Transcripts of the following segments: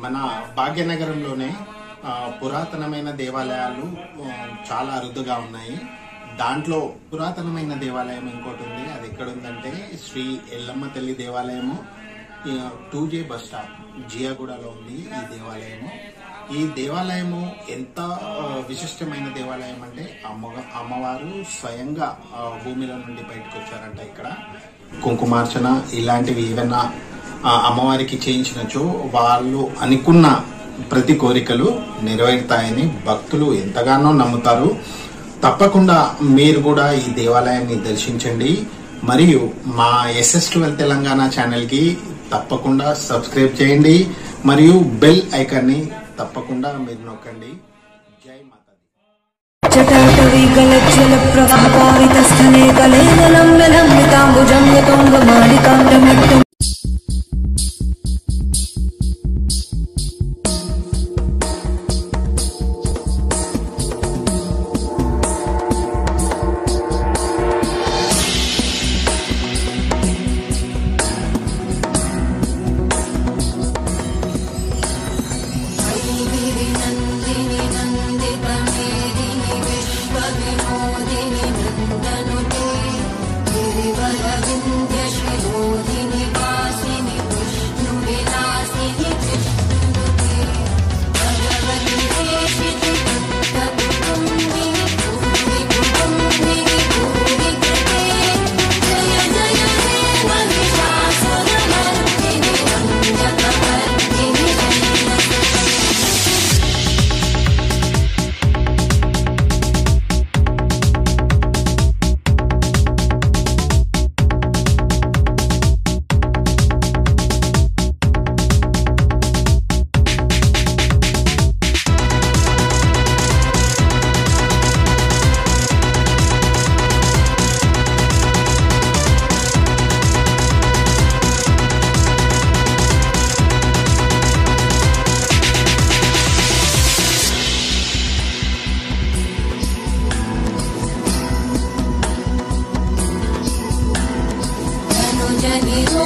మన భాగ్యనగరంలోనే పురాతనమైన దేవాలయాలు చాలా అరుదుగా ఉన్నాయి. దాంట్లో పురాతనమైన దేవాలయం ఇంకోటి ఉంది. అది ఎక్కడ ఉందంటే శ్రీ ఎల్లమ్మ తల్లి దేవాలయము. టూ జే బస్ స్టాప్ జియాగూడలో ఉంది ఈ దేవాలయము. ఈ దేవాలయము ఎంత విశిష్టమైన దేవాలయం అంటే అమ్మ అమ్మవారు స్వయంగా భూమిలో నుండి బయటకు వచ్చారంట ఇక్కడ. కుంకుమార్చన ఇలాంటివి ఏవైనా అమ్మవారికి చేయించినచో వాళ్ళు అనుకున్న ప్రతి కోరికలు నెరవేరుతాయని భక్తులు ఎంతగానో నమ్ముతారు. తప్పకుండా మీరు కూడా ఈ దేవాలయాన్ని దర్శించండి. మరియు మా ఎస్ఎస్ ట్వెల్వ్ తెలంగాణ ఛానల్కి తప్పకుండా సబ్స్క్రైబ్ చేయండి. మరియు బెల్ ఐకాన్ని తప్పకుండా మీరు నొక్కండి. జై మాతాది स्थने कले गलम् विनंतां भुजं ीरो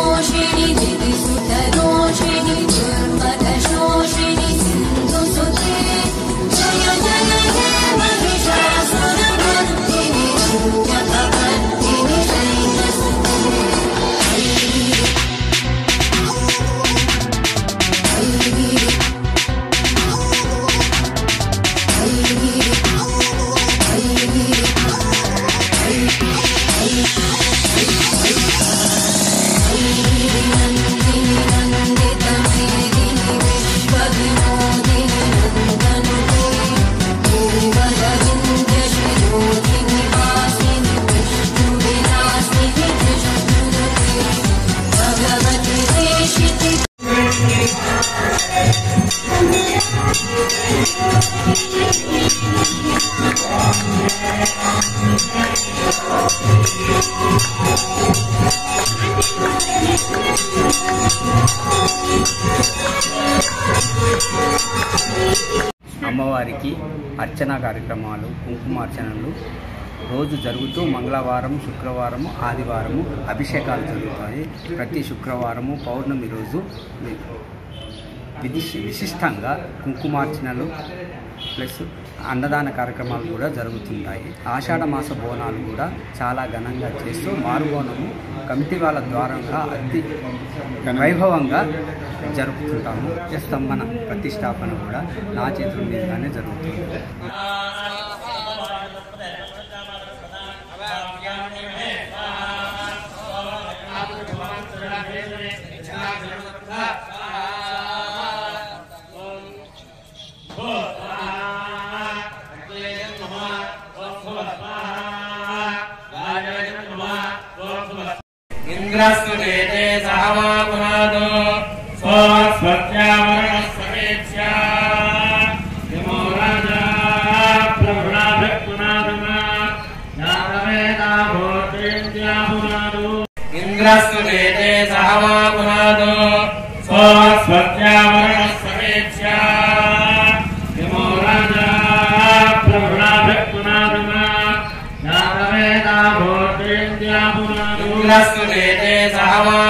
అమ్మవారికి అర్చన కార్యక్రమాలు కుంకుమార్చనలు రోజు జరుగుతూ మంగళవారం శుక్రవారము ఆదివారము అభిషేకాలు జరుగుతాయి. ప్రతి శుక్రవారము పౌర్ణమి రోజు విశిష్టంగా కుంకుమార్చనలు ప్లస్ అన్నదాన కార్యక్రమాలు కూడా జరుగుతుంటాయి. ఆషాఢ మాస బోనాలు కూడా చాలా ఘనంగా చేస్తూ మారుబోనము కమిటీ వాళ్ళ ద్వారంగా అతి వైభవంగా జరుపుతుంటాము. స్తంభన ప్రతిష్టాపన కూడా నా చేతుల మీదుగానే జరుగుతుంది. इन्द्रस्तुजेते सह वा पुनादो स्वस्वत्यावरणस्वमेच्छा यमो राजा प्रभुणाभिपुनादमा यातवेदाभोतेन्द्याहुनादो इन्द्रस्तुजेते सह वा पुनादो स्वस्वत्यावरणस्वमेच्छा यमो राजा Brahma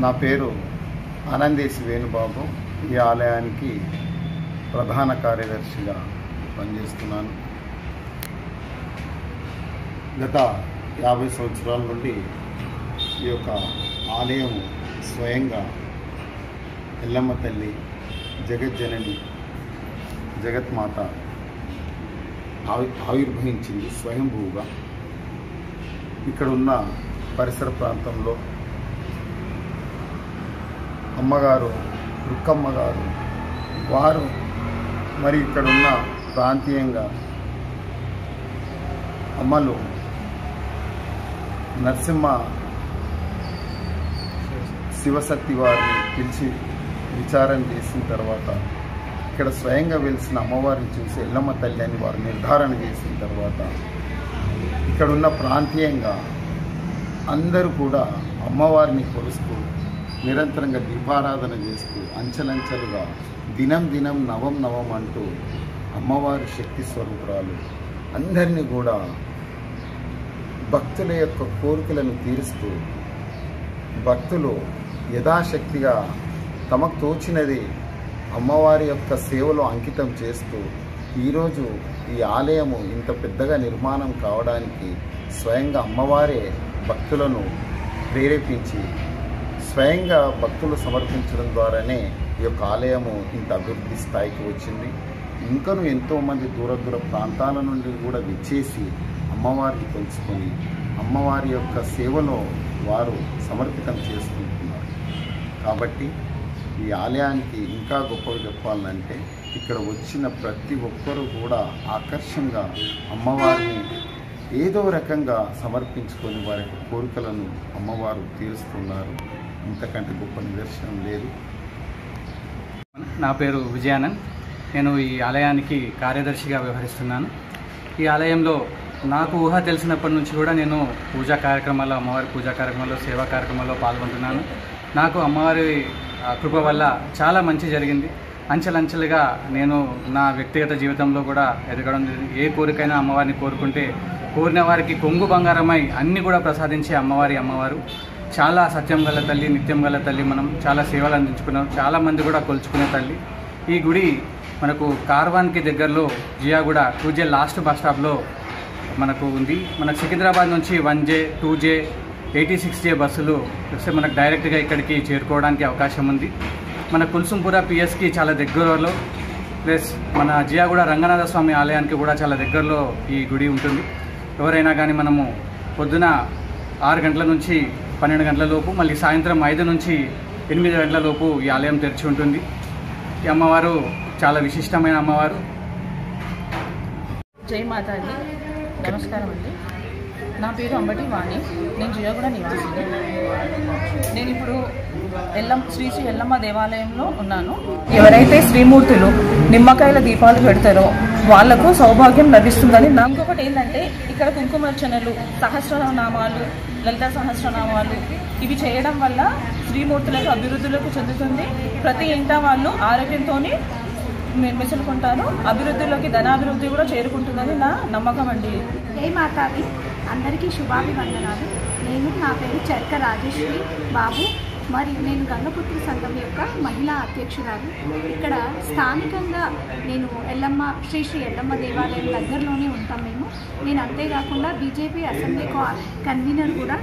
నా పేరు ఆనందేశి వేణుబాబు. ఈ ఆలయానికి ప్రధాన కార్యదర్శిగా పనిచేస్తున్నాను. గత యాభై సంవత్సరాల నుండి ఈ యొక్క ఆలయం స్వయంగా ఎల్లమ్మ తల్లి జగజ్జనని జగత్మాత ఆవి ఆవిర్భవించింది స్వయంభూగా. ఇక్కడ ఉన్న పరిసర ప్రాంతంలో అమ్మగారు రుక్కమ్మ గారు వారు మరి ఇక్కడ ఉన్న ప్రాంతీయంగా అమ్మలు నరసింహ శివశక్తి వారిని పిలిచి విచారం చేసిన తర్వాత ఇక్కడ స్వయంగా వెలిసిన అమ్మవారిని చూసి ఎల్లమ్మ తల్లి అని వారు నిర్ధారణ చేసిన తర్వాత ఇక్కడున్న ప్రాంతీయంగా అందరూ కూడా అమ్మవారిని కొలుస్తూ నిరంతరంగా దీపారాధన చేస్తూ అంచెలంచెలుగా దినం దినం నవం నవం అంటూ అమ్మవారి శక్తి స్వరూపురాలు అందరినీ కూడా భక్తుల యొక్క కోరికలను తీరుస్తూ భక్తులు యథాశక్తిగా తమకు తోచినది అమ్మవారి యొక్క సేవలో అంకితం చేస్తూ ఈరోజు ఈ ఆలయము ఇంత పెద్దగా నిర్మాణం కావడానికి స్వయంగా అమ్మవారే భక్తులను ప్రేరేపించి స్వయంగా భక్తులు సమర్పించడం ద్వారానే ఈ యొక్క ఆలయము ఇంత అభివృద్ధి స్థాయికి వచ్చింది. ఇంకను ఎంతోమంది దూర దూర ప్రాంతాల నుండి కూడా విచ్చేసి అమ్మవారిని తెలుసుకొని అమ్మవారి యొక్క సేవలో వారు సమర్పితం చేసుకుంటున్నారు కాబట్టి ఈ ఆలయానికి ఇంకా గొప్పగా చెప్పాలంటే ఇక్కడ వచ్చిన ప్రతి ఒక్కరూ కూడా ఆకర్షంగా అమ్మవారిని ఏదో రకంగా సమర్పించుకొని వారి యొక్క కోరికలను అమ్మవారు తీరుస్తున్నారు. ఇంతకంటే గొప్ప నిదర్శనం లేదు. నా పేరు విజయానంద్. నేను ఈ ఆలయానికి కార్యదర్శిగా వ్యవహరిస్తున్నాను. ఈ ఆలయంలో నాకు ఊహ తెలిసినప్పటి నుంచి కూడా నేను పూజా కార్యక్రమాల్లో అమ్మవారి పూజా కార్యక్రమాల్లో సేవా కార్యక్రమాల్లో పాల్గొంటున్నాను. నాకు అమ్మవారి కృప వల్ల చాలా మంచి జరిగింది. అంచెలంచెలుగా నేను నా వ్యక్తిగత జీవితంలో కూడా ఎదగడం జరిగింది. ఏ కోరికైనా అమ్మవారిని కోరుకుంటే కోరిన వారికి కొంగు బంగారమై అన్ని కూడా ప్రసాదించే అమ్మవారి అమ్మవారు. చాలా సత్యం గల తల్లి నిత్యం గల తల్లి మనం. చాలా సేవలు అందించుకున్నాం. చాలామంది కూడా కొలుచుకునే తల్లి. ఈ గుడి మనకు కార్వాన్కి దగ్గరలో Jiyaguda two J last bus స్టాప్లో మనకు ఉంది. మనకు సికింద్రాబాద్ నుంచి one J two J eighty six J బస్సులు వస్తే మనకు డైరెక్ట్గా ఇక్కడికి చేరుకోవడానికి అవకాశం ఉంది. మన కుల్సుంపుర పిఎస్కి చాలా దగ్గరలో ప్లస్ మన జియాగూడ రంగనాథ స్వామి ఆలయానికి కూడా చాలా దగ్గరలో ఈ గుడి ఉంటుంది. ఎవరైనా కానీ మనము పొద్దున ఆరు గంటల నుంచి పన్నెండు గంటల లోపు మళ్ళీ సాయంత్రం ఐదు నుంచి ఎనిమిది గంటల లోపు ఈ ఆలయం తెరిచి ఉంటుంది. ఈ అమ్మవారు చాలా విశిష్టమైన అమ్మవారు. జై మాతాజీ. నమస్కారం అండి నా పేరు అంబటి వాణి. నేను జియోగూడ నివాసిని. నేను ఇప్పుడు ఎల్లం శ్రీ శ్రీ ఎల్లమ్మ దేవాలయంలో ఉన్నాను. ఎవరైతే శ్రీమూర్తులు నిమ్మకాయల దీపాలు పెడతారో వాళ్ళకు సౌభాగ్యం లభిస్తుందని నా ఇంకొకటి ఏంటంటే ఇక్కడ కుంకుమర్చనలు సహస్రనామాలు లలిత సహస్రనామాలు ఇవి చేయడం వల్ల శ్రీమూర్తులకు అభివృద్ధులకు చెందుతుంది. ప్రతి ఇంట వాళ్ళు ఆరోగ్యంతో మె- మెసులుకుంటారు. అభివృద్ధిలోకి ధనాభివృద్ధి కూడా చేరుకుంటుందని నా నమ్మకం అండి. ఏ మాతాది అందరికీ శుభాభివందనాలు. నేను నా పేరు చర్క రాజేశ్వరి బాబు. మరియు నేను గంగపుత్రి సంఘం యొక్క మహిళా అధ్యక్షురాలు. ఇక్కడ స్థానికంగా నేను ఎల్లమ్మ శ్రీ శ్రీ ఎల్లమ్మ దేవాలయం దగ్గరలోనే ఉంటాం మేము. నేను అంతేకాకుండా బీజేపీ అసెంబ్లీ కన్వీనర్ కూడా.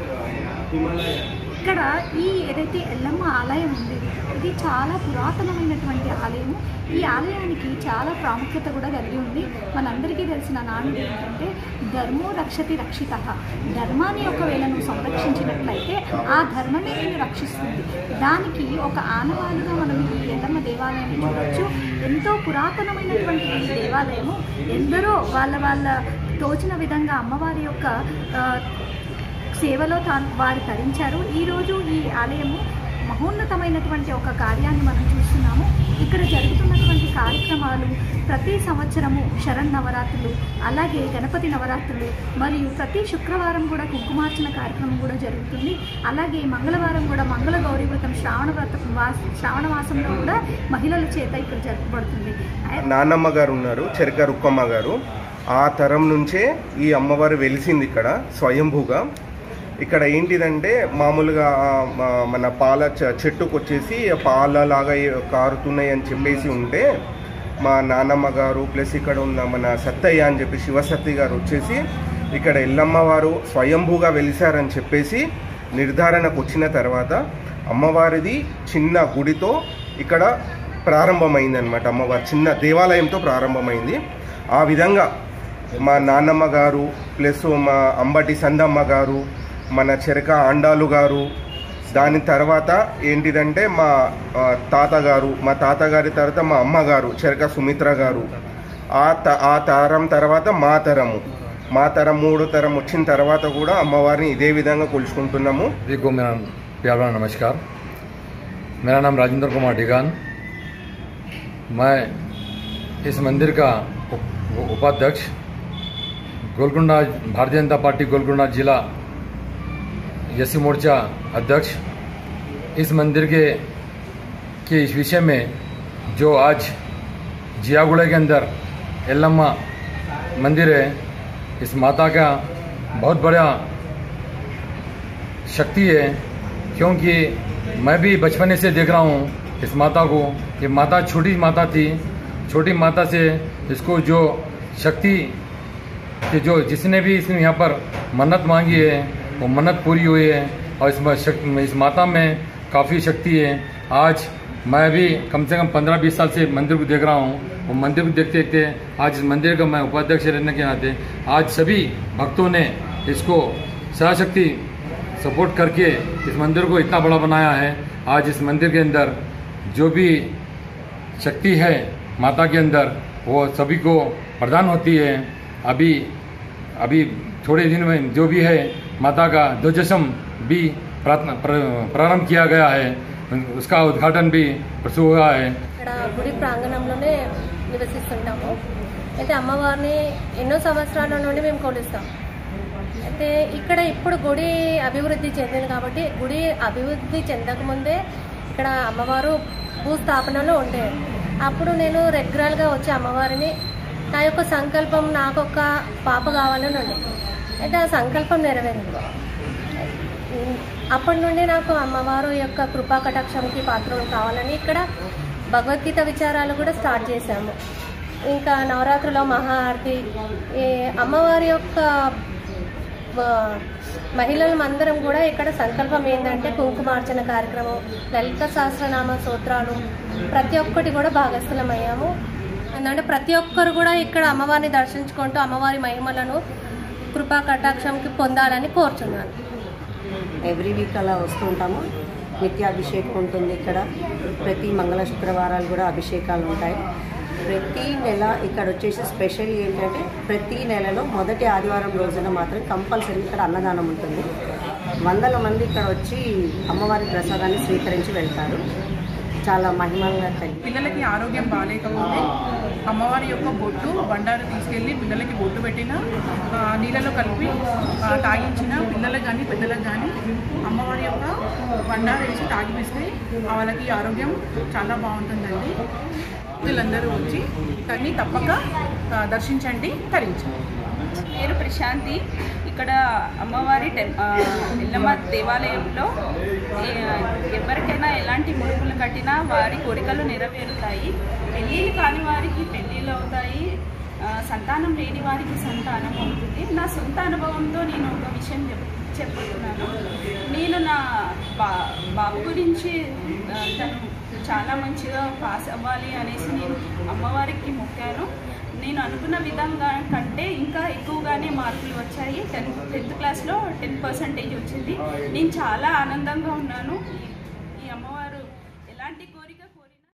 ఇక్కడ ఈ ఏదైతే ఎల్లమ్మ ఆలయం ఉంది ఇది చాలా పురాతనమైనటువంటి ఆలయము. ఈ ఆలయానికి చాలా ప్రాముఖ్యత కూడా కలిగి ఉంది. మనందరికీ తెలిసిన నానుడి ఏంటంటే ధర్మో రక్షతి రక్షిత. ధర్మాన్ని ఒకవేళ నువ్వు సంరక్షించినట్లయితే ఆ ధర్మమే నేను రక్షిస్తుంది. దానికి ఒక ఆనవాలుగా మనం ఈ ఎల్లమ్మ దేవాలయాన్ని చూడవచ్చు ఎంతో పురాతనమైనటువంటి ఈ దేవాలయము. ఎందరో వాళ్ళ వాళ్ళ తోచిన విధంగా అమ్మవారి యొక్క సేవలో తాను వారు తరించారు. ఈరోజు ఈ ఆలయము మహోన్నతమైనటువంటి ఒక కార్యాన్ని మనం చూస్తున్నాము. ఇక్కడ జరుగుతున్నటువంటి కార్యక్రమాలు ప్రతి సంవత్సరము శరణ్ నవరాత్రులు అలాగే గణపతి నవరాత్రులు మరియు ప్రతి శుక్రవారం కూడా కుంకుమార్చన కార్యక్రమం కూడా జరుగుతుంది. అలాగే మంగళవారం కూడా మంగళ గౌరీ వ్రతం శ్రావణ వ్రతం వాస శ్రావణ మాసంలో కూడా మహిళల చేత ఇక్కడ జరపబడుతుంది. నాన్నమ్మ గారు ఉన్నారు చెరక రుక్కమ్మ గారు. ఆ తరం నుంచే ఈ అమ్మవారు వెలిసింది ఇక్కడ స్వయంభూగా. ఇక్కడ ఏంటిదంటే మామూలుగా మన పాల చె- చెట్టుకు వచ్చేసి పాలలాగా కారుతున్నాయి అని చెప్పేసి ఉంటే మా నాన్నమ్మ గారు ప్లస్ ఇక్కడ ఉన్న మన సత్తయ్య అని చెప్పి శివసత్తి గారు వచ్చేసి ఇక్కడ ఎల్లమ్మ వారు స్వయంభూగా వెలిశారని చెప్పేసి నిర్ధారణకు వచ్చిన తర్వాత అమ్మవారిది చిన్న గుడితో ఇక్కడ ప్రారంభమైంది అనమాట అమ్మవారి చిన్న దేవాలయంతో ప్రారంభమైంది. ఆ విధంగా మా నాన్నమ్మ గారు ప్లస్ మా అంబటి సందమ్మ గారు మన చెరక ఆండాలు గారు దాని తర్వాత ఏంటిదంటే మా ఆ, తాతగారు మా తాతగారి తర్వాత మా అమ్మగారు చెరక సుమిత్ర గారు ఆ త ఆ తరం తర్వాత మా తరము మా తరం మూడో తరం వచ్చిన తర్వాత కూడా అమ్మవారిని ఇదే విధంగా కొలుచుకుంటున్నాము सभी को मेरा प्यार भरा नमस्कार मेरा नाम राजेंद्र कुमार डिगान मैं इस मंदिर का उप- उपाध्यक्ष गोलकुंडा भारतीय जनता पार्टी गोलकुंडा जिला यसी मोर्चा अध्यक्ष, इस मंदिर के के इस विषय में जो आज जियागुड़े के अंदर एल्लम्मा मंदिर है, इस माता का बहुत बड़ा शक्ति है, क्योंकि मैं भी बचपने से देख रहा हूँ इस माता को ये माता छोटी माता थी, छोटी माता से इसको जो शक्ति, कि जो जिसने भी इसने यहाँ पर मन्नत मांगी है वो मन्नत पूरी हुई है और इस इस माता में काफ़ी शक्ति है। आज मैं भी कम से कम पंद्रह बीस साल से मंदिर को देख रहा हूँ। वो मंदिर को देखते देखते आज इस मंदिर का मैं उपाध्यक्ष रहने के नाते आज सभी भक्तों ने इसको सहशक्ति सपोर्ट करके इस मंदिर को इतना बड़ा बनाया है। आज इस मंदिर के अंदर जो भी शक्ति है माता के अंदर, वो सभी को प्रदान होती है। अभी अभी थोड़े दिन में जो भी है माता का ध्वजसम भी प्रार्थना- प्र- प्रारंभ किया गया है उसका उद्घाटन भी परसों हुआ है ఇక్కడ గుడి ప్రాంగణంలోనే నివసిస్తుంటాము అయితే అమ్మవారిని ఎన్నో సంవత్సరాల నుండి మేము కొలుస్తాం అయితే ఇక్కడ ఇప్పుడు గుడి అభివృద్ధి చెందింది కాబట్టి గుడి అభివృద్ధి చెందకముందే ఇక్కడ అమ్మవారు భూస్థాపనలో ఉండే అప్పుడు నేను రెగ్యులర్గా వచ్చి అమ్మవారిని నా యొక్క సంకల్పం నాకు ఒక పాప కావాలని ఉండే అయితే ఆ సంకల్పం నెరవేరింది. అప్పటి నుండి నాకు అమ్మవారు యొక్క కృపా కటాక్షంకి పాత్రలు కావాలని ఇక్కడ భగవద్గీత విచారాలు కూడా స్టార్ట్ చేశాము. ఇంకా నవరాత్రిలో మహాఆరతి ఈ అమ్మవారి యొక్క ఆ, మహిళలం అందరం కూడా ఇక్కడ సంకల్పం ఏంటంటే కుంకుమార్చన కార్యక్రమం లలిత సహస్రనామ సూత్రాలు ప్రతి ఒక్కటి కూడా భాగస్థులమయ్యాము. ఎందుకంటే ప్రతి ఒక్కరు కూడా ఇక్కడ అమ్మవారిని దర్శించుకుంటూ అమ్మవారి మహిమలను కృపా కటాక్షంకి పొందాలని కోరుచున్నాను. ఎవ్రీ వీక్ అలా వస్తూ ఉంటాము. నిత్యాభిషేకం ఉంటుంది ఇక్కడ. ప్రతి మంగళ శుక్రవారాలు కూడా అభిషేకాలు ఉంటాయి. ప్రతి నెల ఇక్కడ వచ్చేసి స్పెషల్ ఏంటంటే ప్రతి నెలలో మొదటి ఆదివారం రోజున మాత్రం కంపల్సరీ ఇక్కడ అన్నదానం ఉంటుంది. వందల మంది ఇక్కడ వచ్చి అమ్మవారి ప్రసాదాన్ని స్వీకరించి వెళ్తారు. చాలా మహిమగా కలిగి పిల్లలకి ఆరోగ్యం బాగాలేకపోతే అమ్మవారి యొక్క బొట్టు బండారు తీసుకెళ్ళి పిల్లలకి బొట్టు పెట్టిన నీళ్ళలో కలిపి తాగించిన పిల్లలకు కానీ పెద్దలకు కానీ అమ్మవారి యొక్క బండారు వేసి తాగిపిస్తే వాళ్ళకి ఆరోగ్యం చాలా బాగుంటుందండి. వీళ్ళందరూ వచ్చి దాన్ని తప్పక దర్శించండి తరించండి. పేరు ప్రశాంతి. ఇక్కడ అమ్మవారి టెం ఎల్లమ్మ దేవాలయంలో ఏ- ఎవరికైనా ఎలాంటి ముడుపులు కట్టినా వారి కోరికలు నెరవేరుతాయి. పెళ్ళిళ్ళు కాని వారికి పెళ్ళిళ్ళు అవుతాయి ఆ, సంతానం లేని వారికి సంతానం అవుతుంది. నా సొంత అనుభవంతో నేను ఒక విషయం చెప్ చెప్పుతున్నాను నేను నా బా బాబు గురించి తను చాలా మంచిగా పాస్ అవ్వాలి అనేసి నేను అమ్మవారికి మొక్కాను. నేను అనుకున్న విధంగా కంటే ఇంకా ఎక్కువగానే మార్కులు వచ్చాయి. టెన్త్ టెన్త్ క్లాస్లో టెన్ పర్సెంటేజ్ వచ్చింది. నేను చాలా ఆనందంగా ఉన్నాను.